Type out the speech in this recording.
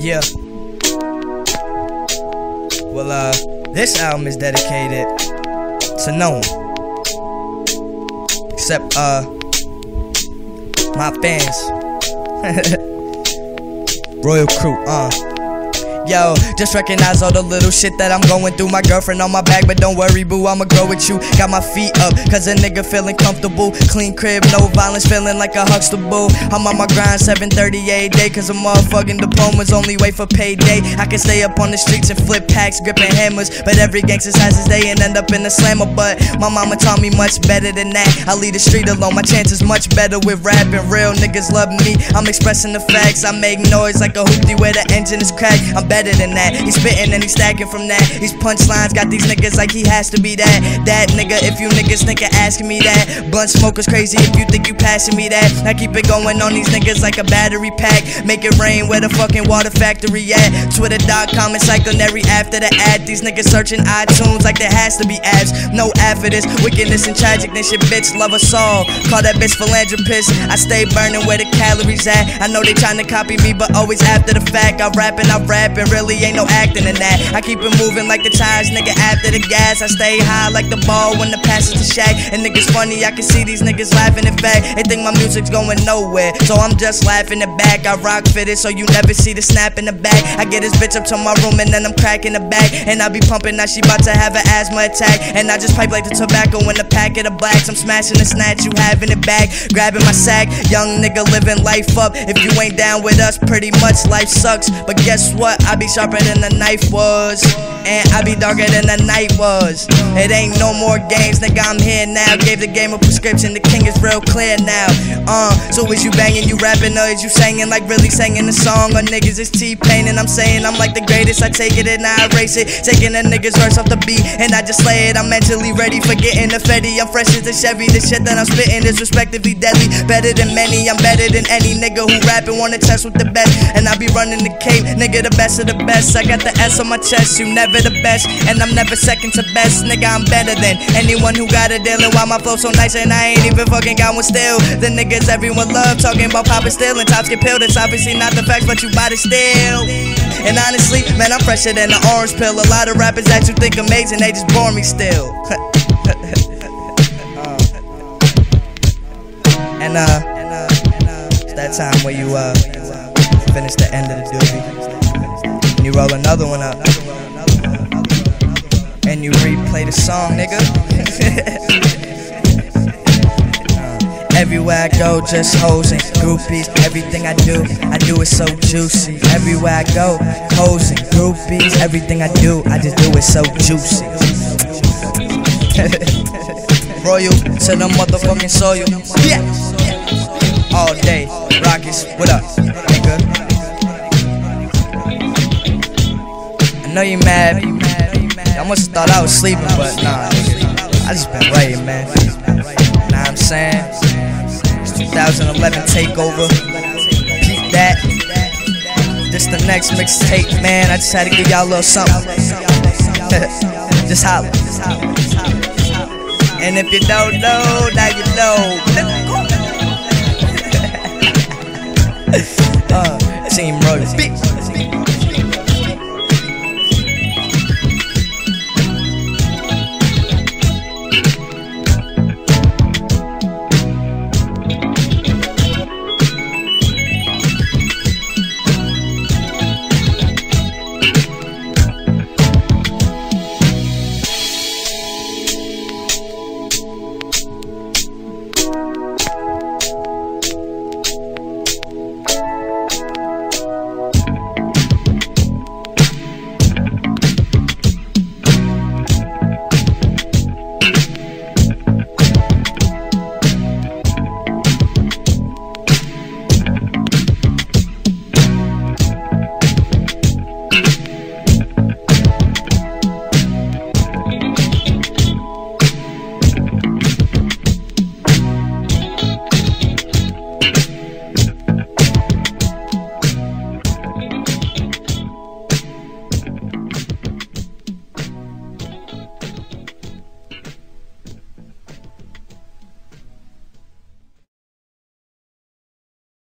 Yeah. Well, uh, this album is dedicated to no one. Except, uh, my fans. Royal Crew, uh. Yo, just recognize all the little shit that I'm going through. My girlfriend on my back, but don't worry, boo, I'ma grow with you. Got my feet up, cause a nigga feeling comfortable. Clean crib, no violence, feeling like a Huxtable. I'm on my grind 738 day, cause a motherfucking diplomas only wait for payday. I can stay up on the streets and flip packs, gripping hammers. But every gangster has his day and end up in the slammer. But my mama taught me much better than that. I leave the street alone, my chances much better with rapping. Real niggas love me, I'm expressing the facts. I make noise like a hoopty where the engine is cracked. I'm better better than that. He's spitting and he's stacking from that. These punchlines got these niggas like he has to be that. That nigga, if you niggas think of asking me that. Blunt smoker's crazy if you think you passing me that. I keep it going on these niggas like a battery pack. Make it rain where the fucking water factory at. Twitter.com Encyclonary after the ad. These niggas searching iTunes like there has to be ads. No ad for this. Wickedness and tragicness, your bitch love us all. Call that bitch philanthropist. I stay burning where the calories at. I know they trying to copy me, but always after the fact. I rap I rap really ain't no acting in that. I keep it moving like the tires, nigga, after the gas. I stay high like the ball when the pass is to Shaq. And niggas funny, I can see these niggas laughing in fact. They think my music's going nowhere, so I'm just laughing it back. I rock fitted, so you never see the snap in the back. I get this bitch up to my room and then I'm cracking the back. And I be pumping, now she about to have an asthma attack. And I just pipe like the tobacco in the packet of blacks. I'm smashing the snatch, you having it back. Grabbing my sack, young nigga living life up. If you ain't down with us, pretty much life sucks. But guess what? I be sharper than the knife was. And I be darker than the night was. It ain't no more games, nigga. I'm here now. Gave the game a prescription, the king is real clear now. Uh, so is you banging, you rapping, or is you singing like really singing the song? Or niggas is T-Pain, and I'm saying I'm like the greatest. I take it and I erase it. Taking a nigga's verse off the beat, and I just slay it. I'm mentally ready for getting the Fetty. I'm fresh as the Chevy. The shit that I'm spitting is respectively deadly. Better than many, I'm better than any nigga who rapping. Wanna test with the best, and I be running the cape, nigga, the best of the best. I got the S on my chest, you never the best, and I'm never second to best. Nigga, I'm better than anyone who got a deal. And why my flow so nice, and I ain't even fucking got one still. The niggas everyone love talking about popping still, and tops get peeled. It's obviously not the facts, but you buy it still. And honestly, man, I'm fresher than an orange pill. A lot of rappers that you think amazing, they just bore me still. and uh, it's that time where you uh finish the end of the doobie, and you roll another one up, and you replay the song, nigga. Everywhere I go, just hoes and groupies. Everything I do, I do it so juicy. Everywhere I go, hoes and groupies. Everything I do, I just do it so juicy. Royal to the motherfucking soil. Yeah. All day, Rockets, what up, nigga? I know you mad. I must have thought I was sleeping, but nah, nigga. I just been waiting, man. What I'm saying? It's 2011 takeover. Peep that. This the next mixtape, man. I just had to give y'all a little something. just holla. And if you don't know, now you know. uh, Team Royal.